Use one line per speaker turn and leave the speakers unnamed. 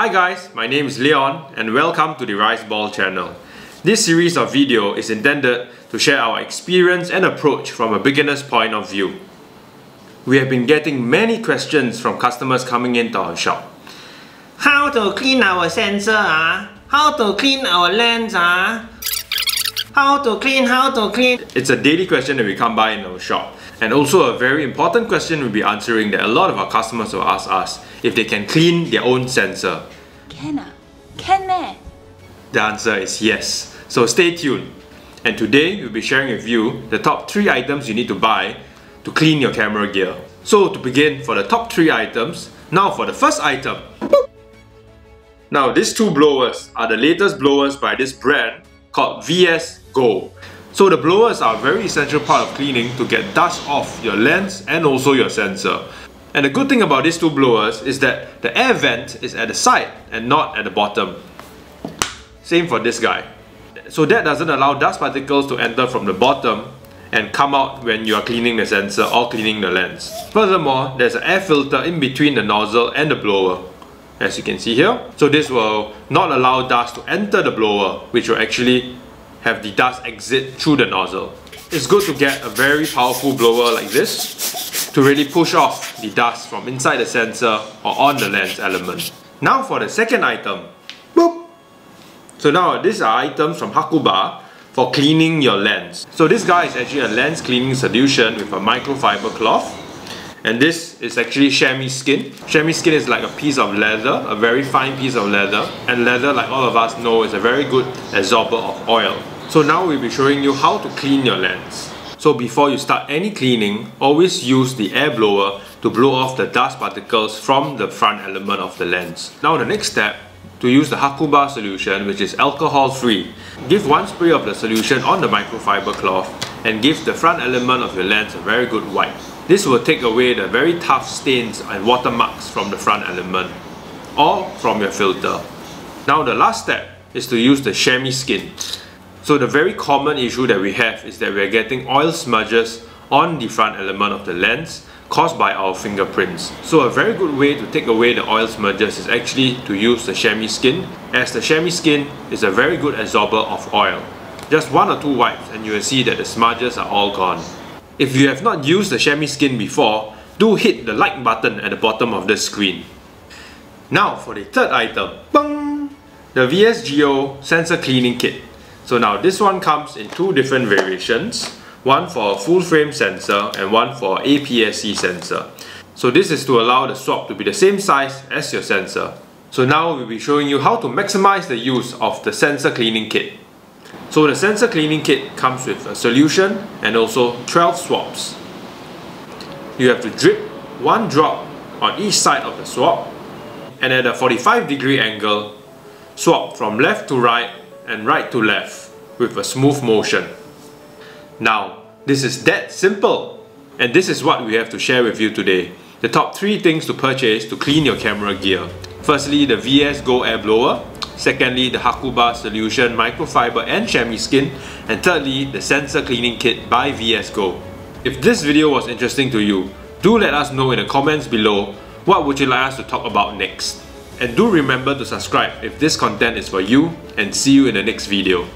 Hi guys, my name is Leon and welcome to the Riceball channel. This series of video is intended to share our experience and approach from a beginner's point of view. We have been getting many questions from customers coming into our shop.
How to clean our sensor ah? How to clean our lens ah? How to clean, how to clean?
It's a daily question that we come by in our shop. And also a very important question we'll be answering that a lot of our customers will ask us if they can clean their own sensor.
Can ah? Can meh?
The answer is yes. So stay tuned. And today we'll be sharing with you the top 3 items you need to buy to clean your camera gear. So to begin for the top 3 items, now for the first item. Now these two blowers are the latest blowers by this brand called VS Go. So the blowers are a very essential part of cleaning to get dust off your lens and also your sensor. And the good thing about these two blowers is that the air vent is at the side and not at the bottom. Same for this guy. So that doesn't allow dust particles to enter from the bottom and come out when you are cleaning the sensor or cleaning the lens. Furthermore, there's an air filter in between the nozzle and the blower as you can see here. So this will not allow dust to enter the blower which will actually have the dust exit through the nozzle. It's good to get a very powerful blower like this to really push off the dust from inside the sensor or on the lens element. Now for the second item. Boop. So now these are items from Hakuba for cleaning your lens. So this guy is actually a lens cleaning solution with a microfiber cloth. And this is actually chamois skin. Chamois skin is like a piece of leather, a very fine piece of leather. And leather, like all of us know, is a very good absorber of oil. So now we'll be showing you how to clean your lens. So before you start any cleaning, always use the air blower to blow off the dust particles from the front element of the lens. Now the next step, to use the Hakuba solution which is alcohol free. Give one spray of the solution on the microfiber cloth and give the front element of your lens a very good wipe. This will take away the very tough stains and watermarks from the front element or from your filter. Now the last step is to use the chamois skin. So the very common issue that we have is that we are getting oil smudges on the front element of the lens caused by our fingerprints. So a very good way to take away the oil smudges is actually to use the chamois skin as the chamois skin is a very good absorber of oil. Just one or two wipes and you will see that the smudges are all gone. If you have not used the chamois skin before, do hit the like button at the bottom of the screen. Now for the third item, bang! the VSGO sensor cleaning kit. So now this one comes in two different variations, one for a full frame sensor and one for APS-C sensor. So this is to allow the swab to be the same size as your sensor. So now we'll be showing you how to maximize the use of the sensor cleaning kit. So the sensor cleaning kit comes with a solution and also 12 swabs. You have to drip one drop on each side of the swab and at a 45 degree angle swab from left to right and right to left with a smooth motion. Now, this is that simple. And this is what we have to share with you today. The top 3 things to purchase to clean your camera gear. Firstly, the VSGO Air Blower. Secondly, the Hakuba Solution Microfiber and Chamois Skin. And thirdly, the Sensor Cleaning Kit by VSGO. If this video was interesting to you, do let us know in the comments below what would you like us to talk about next. And do remember to subscribe if this content is for you and see you in the next video.